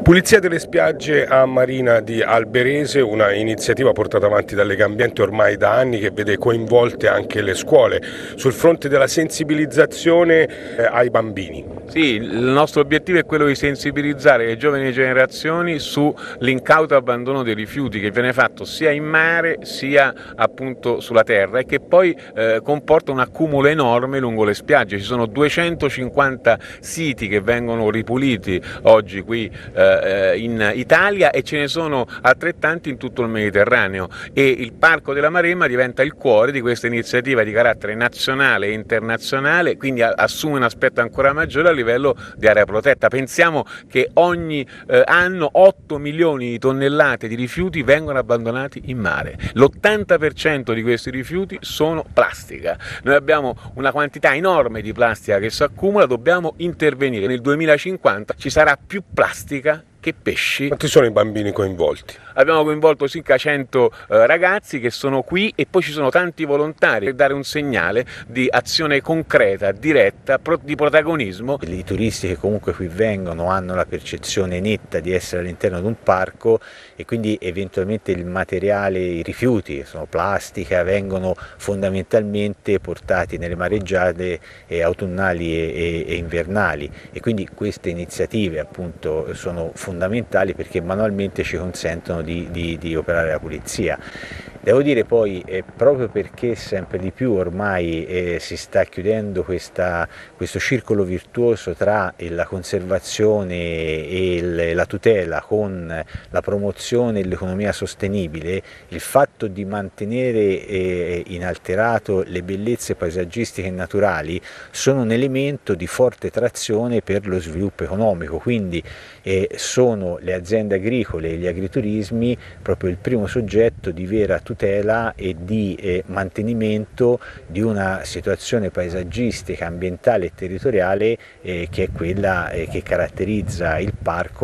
Pulizia delle spiagge a Marina di Alberese, una iniziativa portata avanti dalle Legambiente ormai da anni che vede coinvolte anche le scuole sul fronte della sensibilizzazione eh, ai bambini. Sì, il nostro obiettivo è quello di sensibilizzare le giovani generazioni sull'incauto abbandono dei rifiuti che viene fatto sia in mare sia appunto sulla terra e che poi eh, comporta un accumulo enorme lungo le spiagge. Ci sono 250 siti che vengono ripuliti oggi qui eh, eh, in Italia e ce ne sono altrettanti in tutto il Mediterraneo e il Parco della Maremma diventa il cuore di questa iniziativa di carattere nazionale e internazionale, quindi assume un aspetto ancora maggiore a livello di area protetta. Pensiamo che ogni eh, anno 8 milioni di tonnellate di rifiuti vengono abbandonati in mare, l'80% di questi rifiuti sono plastica. Noi abbiamo una quantità enorme di plastica che si accumula, dobbiamo intervenire. Nel 2050 ci sarà più plastica América che pesci. Quanti sono i bambini coinvolti? Abbiamo coinvolto circa 100 eh, ragazzi che sono qui e poi ci sono tanti volontari per dare un segnale di azione concreta, diretta, pro- di protagonismo. I turisti che comunque qui vengono hanno la percezione netta di essere all'interno di un parco e quindi eventualmente il materiale, i rifiuti, sono plastica, vengono fondamentalmente portati nelle mareggiate eh, autunnali e, e, e invernali e quindi queste iniziative appunto sono fondamentali fondamentali perché manualmente ci consentono di, di, di operare la pulizia. Devo dire poi, eh, proprio perché sempre di più ormai eh, si sta chiudendo questa, questo circolo virtuoso tra la conservazione e il, la tutela con la promozione e l'economia sostenibile, il fatto di mantenere eh, inalterato le bellezze paesaggistiche e naturali sono un elemento di forte trazione per lo sviluppo economico, quindi eh, sono le aziende agricole e gli agriturismi proprio il primo soggetto di vera tutela tutela e di eh, mantenimento di una situazione paesaggistica, ambientale e territoriale eh, che è quella eh, che caratterizza il parco